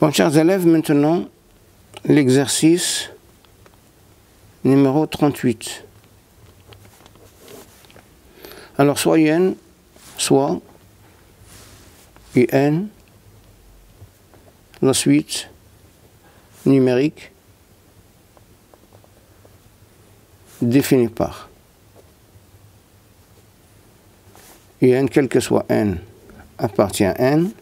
Bon, chers élèves, maintenant, l'exercice numéro 38. Alors, soit UN, soit UN, la suite numérique définie par UN, quel que soit n, appartient à n,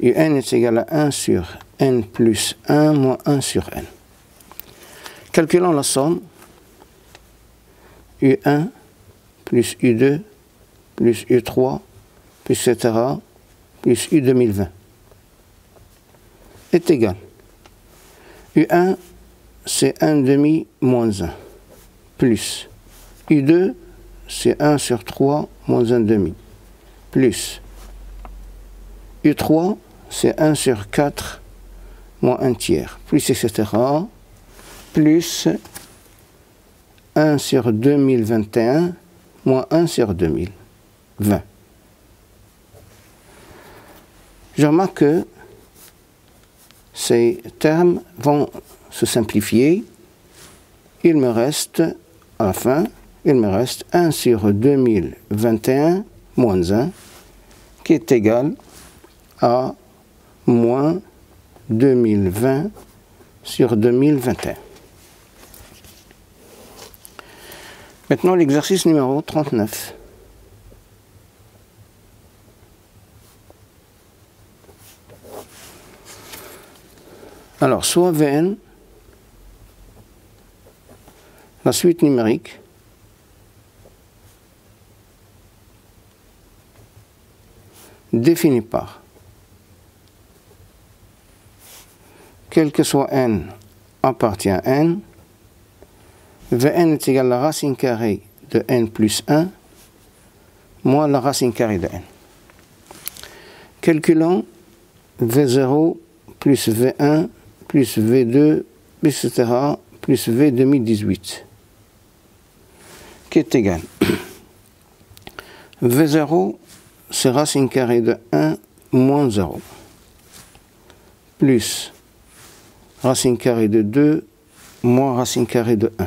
et n est égal à 1 sur n plus 1 moins 1 sur n. Calculons la somme U1 plus U2 plus U3 plus etc. plus U2020 est égal. U1 c'est 1 demi moins 1 plus U2 c'est 1 sur 3 moins 1 demi plus U3 c'est 1 sur 4 moins 1 tiers, plus etc. Plus 1 sur 2021 moins 1 sur 2020. Je remarque que ces termes vont se simplifier. Il me reste, à la fin, il me reste 1 sur 2021 moins 1 qui est égal à moins 2020 sur 2021. Maintenant l'exercice numéro 39. Alors, soit Vn, la suite numérique, définie par quel que soit n appartient à n, Vn est égal à la racine carrée de n plus 1 moins la racine carrée de n. Calculons V0 plus V1 plus V2 plus etc. plus V 2018 qui est égal. V0 c'est racine carrée de 1 moins 0 plus racine carrée de 2 moins racine carrée de 1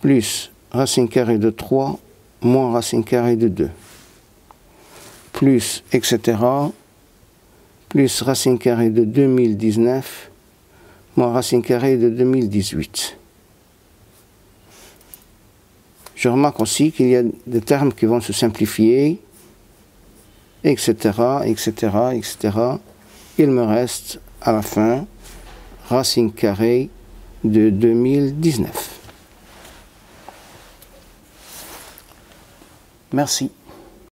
plus racine carrée de 3 moins racine carrée de 2 plus etc plus racine carrée de 2019 moins racine carrée de 2018. Je remarque aussi qu'il y a des termes qui vont se simplifier, etc., etc., etc. Il me reste à la fin racine carrée de 2019. Merci.